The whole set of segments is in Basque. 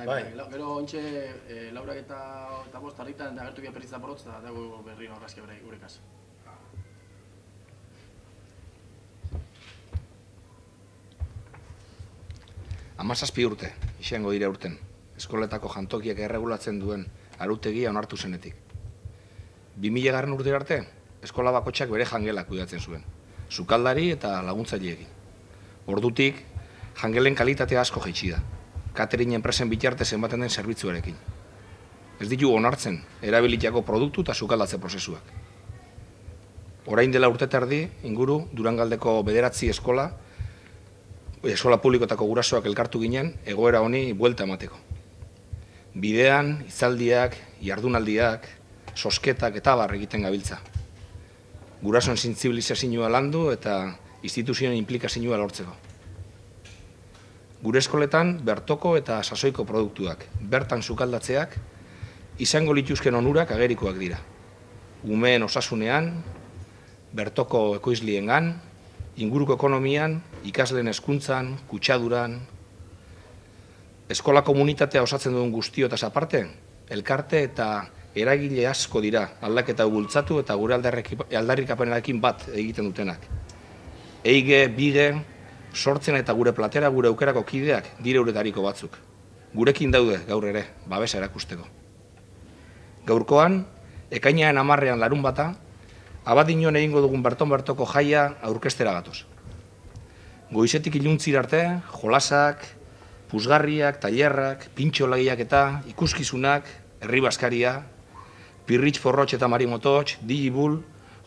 Bai, Bai. bai. Gero ontxe, e, laurak eta, eta bost harritan, eta agertu bia peritza porotz, eta dago berriro arrazki bere gure kas. Amazazpi urte, izango dira urten, eskoletako jantokiak erregulatzen duen arutegia onartu zenetik. 2000 garren urte arte, eskola bakotxak bere jangela kudatzen zuen, sukaldari eta laguntzaileekin. Ordutik, jangelen kalitatea asko jaitsi da, catering enpresen bitartez ematen den zerbitzuarekin. Ez ditu onartzen, erabilitako produktu eta sukaldatze prozesuak. Orain dela urte terdi, inguru, Durangaldeko bederatzi eskola, eskola publikotako gurasoak elkartu ginen, egoera honi buelta emateko. Bidean, itzaldiak, jardunaldiak, sosketak eta bar egiten gabiltza. Gurasoen zintzibilizazioa landu eta instituzioen implikazioa lortzeko. Gure eskoletan bertoko eta sasoiko produktuak, bertan sukaldatzeak, izango lituzken onurak agerikoak dira. Umeen osasunean, bertoko ekoizliengan, inguruko ekonomian, ikasleen hezkuntzan, kutsaduran, eskola komunitatea osatzen duen guztio eta aparte, elkarte eta eragile asko dira aldaketa bultzatu eta gure aldarrikapenarekin bat egiten dutenak. Eige, bige, sortzen eta gure platera gure aukerako kideak dire uretariko batzuk. Gurekin daude gaur ere, babesa erakusteko. Gaurkoan, ekainaen amarrean larun bata, abadinon egingo dugun berton-bertoko jaia aurkestera gatoz. Goizetik iluntzir arte, jolasak, puzgarriak, tailerrak, pintxolagiak eta ikuskizunak, herri baskaria, pirritx forrotx eta marimototx, digibul,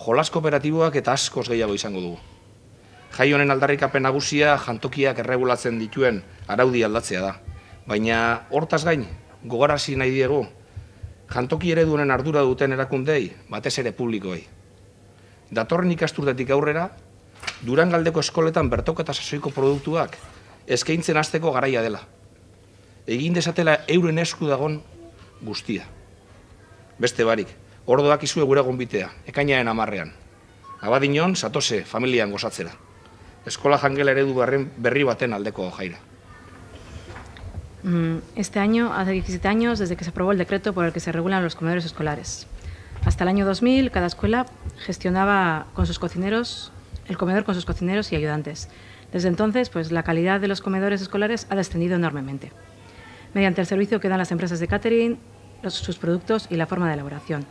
jolas kooperatiboak eta askoz gehiago izango dugu. Jai honen aldarrikapen nagusia jantokiak erregulatzen dituen araudi aldatzea da. Baina hortaz gain, gogarazi nahi diegu, jantoki eredunen ardura duten erakundei, batez ere publikoei. Datorren ikasturtetik aurrera, Durangaldeko eskoletan bertoko eta sasoiko produktuak eskaintzen hasteko garaia dela. Egin desatela euren esku dagon guztia. Beste barik, ordoak izue gure gonbitea, ekainaen amarrean. Abadinon, satose, familian gozatzera. Eskola jangela eredu berri baten aldeko jaira. Mm, Este año hace 17 años desde que se aprobó el decreto por el que se regulan los comedores escolares. Hasta el año 2000, cada escuela gestionaba con sus cocineros el comedor con sus cocineros y ayudantes. Desde entonces, pues la calidad de los comedores escolares ha descendido enormemente. Mediante el servicio que dan las empresas de catering, sus productos y la forma de elaboración.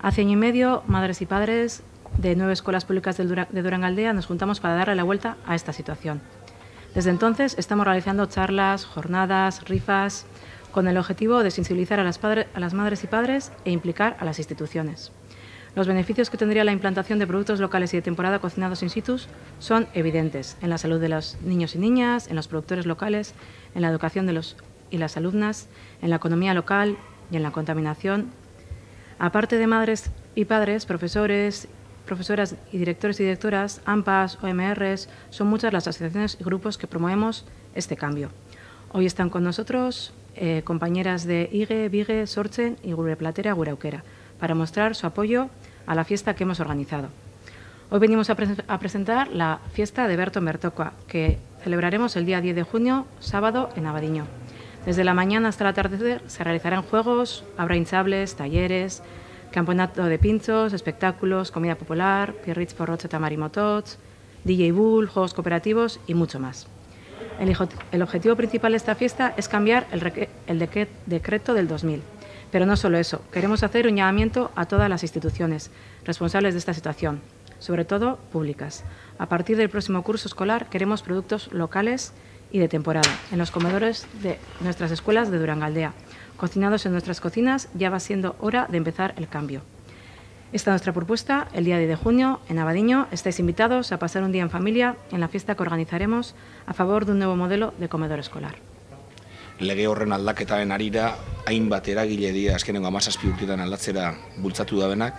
Hace año y medio, madres y padres de nueve escuelas públicas de Durangaldea nos juntamos para darle la vuelta a esta situación. Desde entonces estamos realizando charlas, jornadas, rifas, con el objetivo de sensibilizar a las, a las madres y padres e implicar a las instituciones. Los beneficios que tendría la implantación de productos locales y de temporada cocinados in situ son evidentes en la salud de los niños y niñas, en los productores locales, en la educación de los y las alumnas, en la economía local y en la contaminación Aparte de madres y padres, profesores, profesoras y directores y directoras, AMPAs, OMRs, son muchas las asociaciones y grupos que promovemos este cambio. Hoy están con nosotros eh, compañeras de IGE, VIGE, Sortzen y Gure Platera, Gure Auquera, para mostrar su apoyo a la fiesta que hemos organizado. Hoy venimos a, presen- a presentar la fiesta de Berto en Bertocoa, que celebraremos el día 10 de junio, sábado, en Abadiño. Desde la mañana hasta el atardecer se realizarán juegos, habrá hinchables, talleres, campeonato de pinchos, espectáculos, comida popular, Pierritz Porrocha Tamarimotots, DJ Bull, juegos cooperativos y mucho más. El, objetivo principal de esta fiesta es cambiar el, decreto del 2000. Pero no solo eso, queremos hacer un llamamiento a todas las instituciones responsables de esta situación, sobre todo públicas. A partir del próximo curso escolar queremos productos locales y de temporada en los comedores de nuestras escuelas de Durangaldea. Cocinados en nuestras cocinas, ya va siendo hora de empezar el cambio. Esta es nuestra propuesta. El día 10 de junio, en Abadiño, estáis invitados a pasar un día en familia en la fiesta que organizaremos a favor de un nuevo modelo de comedor escolar. Lege horren aldaketaren arira, hainbat eragile dira azkenengo amazazpi urtetan aldatzera bultzatu da benak,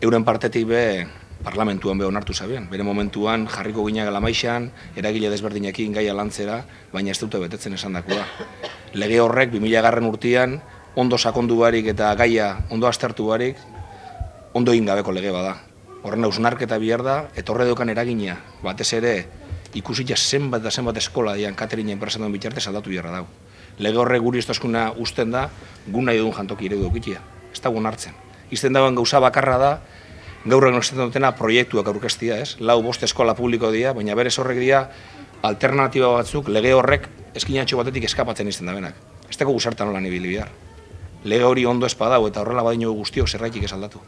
euren partetik be parlamentuan be onartu zabean. Bere momentuan jarriko ginak alamaixan, eragile desberdinekin gaia lantzera, baina ez dute betetzen esan dakoa. Lege horrek 2000 garren urtean, ondo sakondu barik eta gaia ondo aztertu barik, ondo egin gabeko lege bada. Horren hausnarketa bihar da, etorre daukan eragina, batez ere, ikusita zenbat eta zenbat eskola dian catering enpresan duen bitartez aldatu beharra dago. Lege horre guri estoskuna usten da, gu nahi jantoki ere dukitia. Ez da gun hartzen. Izten dagoen gauza bakarra da, gaur egun dutena proiektuak aurkestia, ez? Lau bost eskola publiko dira, baina berez horrek dira alternatiba batzuk lege horrek eskinatxo batetik eskapatzen izten da benak. Ez dago gusartan holan ibili bihar. Lege hori ondo espadau eta horrela badino guztio zerraitik esaldatu.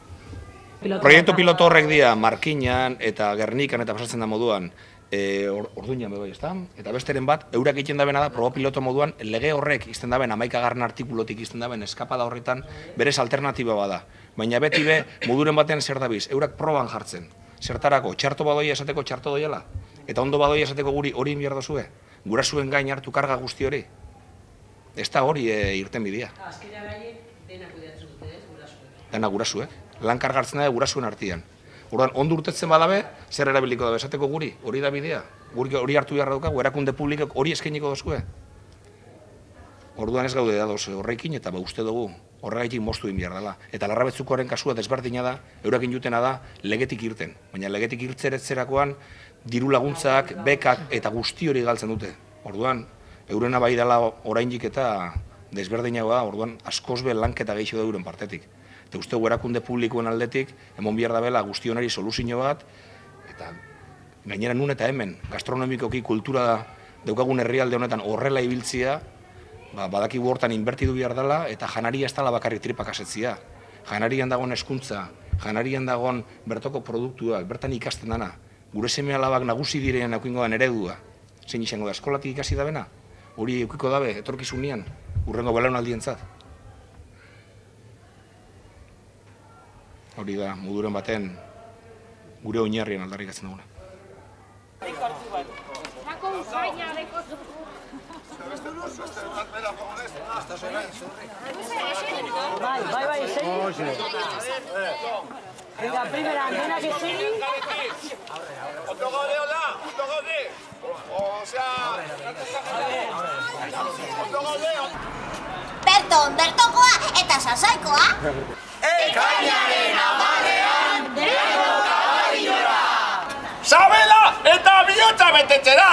Proiektu piloto horrek dira Markinan eta Gernikan eta pasatzen da moduan e, or, orduinan bai, ezta? Eta besteren bat, eurak egiten da da, proba piloto moduan, lege horrek izten da ben, amaikagarren artikulotik izten da ben, eskapada horretan, berez alternatiba bada. Baina beti be, moduren batean zer dabiz, eurak proban jartzen. Zertarako, txarto badoia esateko txarto doiela? Eta ondo badoia esateko guri hori inbiar dozue? Gura zuen gain hartu karga guzti hori? Ez da hori e, irten bidea. Azkera gaiek, dena kudeatzen dute, ez, gurasuek. Dena gurasuek. Lan kargartzen da gurasuen artian. Orduan, ondo urtetzen badabe, zer erabiliko da esateko guri, hori da bidea. Guri hori hartu beharra daukagu, erakunde publikok hori eskainiko dozue. Orduan ez gaude da doz horrekin eta ba uste dugu horregaitik moztu din behar dela. Eta larrabetzukoaren kasua desberdina da, eurakin jutena da, legetik irten. Baina legetik irtzeretzerakoan, diru laguntzak, bekak eta guzti hori galtzen dute. Orduan, eurena bai dela oraindik eta desberdinagoa, orduan askoz be lanketa gehiago da euren partetik eta uste erakunde publikoen aldetik, emon bihar da bela guztionari soluzio bat, eta gainera nun eta hemen, gastronomikoki kultura da, daukagun herrialde honetan horrela ibiltzia, ba, badaki hortan inbertidu behar dela, eta janaria ez dela bakarrik tripak asetzia. Janarian dagoen eskuntza, janarian dagoen bertoko produktuak, bertan ikasten dana, gure seme alabak nagusi direan eukingoan eredua, zein izango da, eskolatik ikasi da bena, hori eukiko dabe, etorkizunean, urrengo belaunaldientzat. Hori da, muduren baten gure oinarrien aldarrikatzen duguna. Bai, bai, bai, segi. Venga, primera, antena que segi. Otro gode, hola, otro gode. O sea... Gode. Berton, bertokoa eta sasaikoa. Ekainaren amarean, deno kabaiora! Sabela eta bihotza betetzera!